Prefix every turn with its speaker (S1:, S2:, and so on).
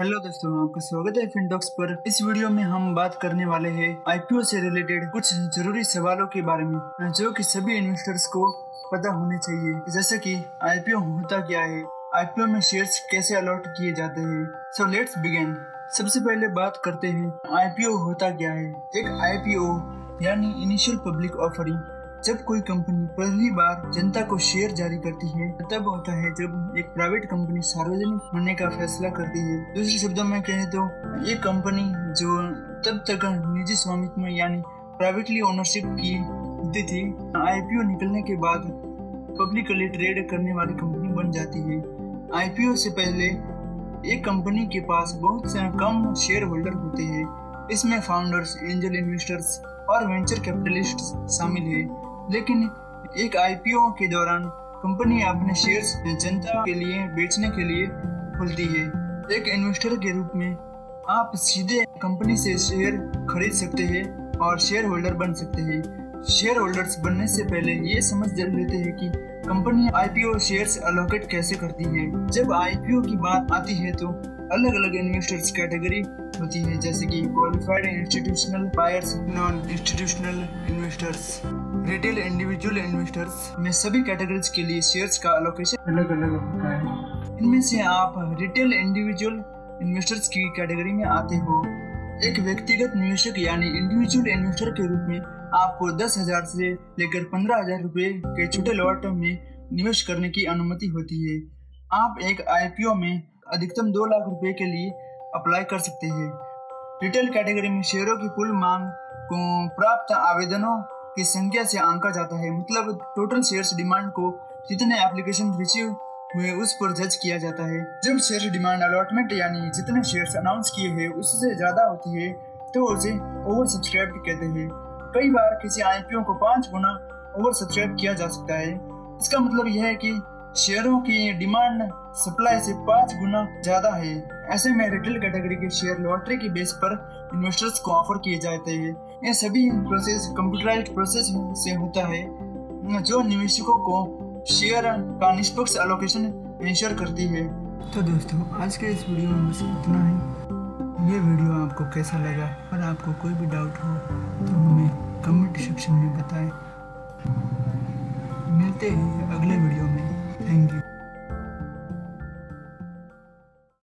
S1: Hello दोस्तों, आपका स्वागत है फिनटॉक्स पर। इस वीडियो में हम बात करने वाले हैं आईपीओ से रिलेटेड कुछ ज़रूरी सवालों के बारे में, जो कि सभी इन्वेस्टर्स को पता होने चाहिए। जैसे कि आईपीओ होता क्या है? आईपीओ में शेयर्स कैसे अलॉट किए जाते हैं? सो लेट्स बिगिन सबसे पहले बात करते हैं आईपीओ होता क्या है? एक आईपीओ यानी इनिशियल पब्लिक ऑफरिंग जब कोई कंपनी पहली बार जनता को शेयर जारी करती है, तब होता है जब एक प्राइवेट कंपनी सार्वजनिक होने का फैसला करती है। दूसरे शब्दों में कहें तो ये कंपनी जो तब तक निजी स्वामित्व यानी प्राइवेटली ओनरशिप की होती थी आईपीओ निकलने के बाद पब्लिकली ट्रेड करने वाली कंपनी बन जाती है। आईपीओ से पहले एक कंपनी के पास बहुत से कम शेयर होल्डर होते हैं। इसमें फाउंडर्स एंजल इन्वेस्टर्स और वेंचर कैपिटलिस्ट शामिल है। लेकिन एक आईपीओ के दौरान कंपनी अपने शेयर्स जनता के लिए बेचने के लिए खुलती है। एक इन्वेस्टर के रूप में आप सीधे कंपनी से शेयर खरीद सकते हैं और शेयर होल्डर बन सकते हैं। शेयर होल्डर्स बनने से पहले ये समझ लेते हैं कि कंपनी आईपीओ शेयर्स अलोकेट कैसे करती है? जब आईपीओ की बात आती है तो अलग अलग इन्वेस्टर्स कैटेगरी होती है, जैसे कि qualified institutional buyers non institutional investors retail individual investors में सभी कैटेगरीज के लिए शेयर्स का अलोकेशन अलग अलग होता है। इनमें से आप रिटेल इंडिविजुअल इन्वेस्टर्स की कैटेगरी में आते हो एक व्यक्तिगत निवेशक यानी इंडिविजुअल इन्वेस्टर के रूप में आपको दस हज़ार से लेकर पंद्रह हज़ार रूपए के छोटे लॉट में निवेश करने की अनुमति होती है। आप एक आईपीओ में अधिकतम दो लाख रुपए के लिए अप्लाई कर सकते हैं। रिटेल कैटेगरी में शेयरों की कुल मांग को प्राप्त आवेदनों की संख्या से आंका जाता है। मतलब टोटल शेयर्स डिमांड को जितने एप्लीकेशन रिसीव हुए उस पर जज किया जाता है। जब शेयर डिमांड अलॉटमेंट यानी जितने शेयर्स अनाउंस किए हैं, उससे ज़्यादा होती है तो उसे ओवर सब्सक्राइब कहते हैं। कई बार किसी आईपीओ को पाँच गुना ओवर सब्सक्राइब किया जा सकता है। इसका मतलब यह है कि शेयरों की डिमांड सप्लाई से पाँच गुना ज़्यादा है। ऐसे में रिटेल कैटेगरी के शेयर लॉटरी के बेस पर इन्वेस्टर्स को ऑफ़र किए जाते हैं। ये सभी प्रोसेस कंप्यूटराइज प्रोसेस से होता है, जो निवेशकों को शेयर का निष्पक्ष एलोकेशन इंश्योर करती है। तो दोस्तों, आज के इस वीडियो में बस इतना ही। ये वीडियो आपको कैसा लगा? और आपको कोई भी डाउट हो तो हमें कमेंट सेक्शन में बताएँ। मिलते हैं अगले वीडियो में। Thank you.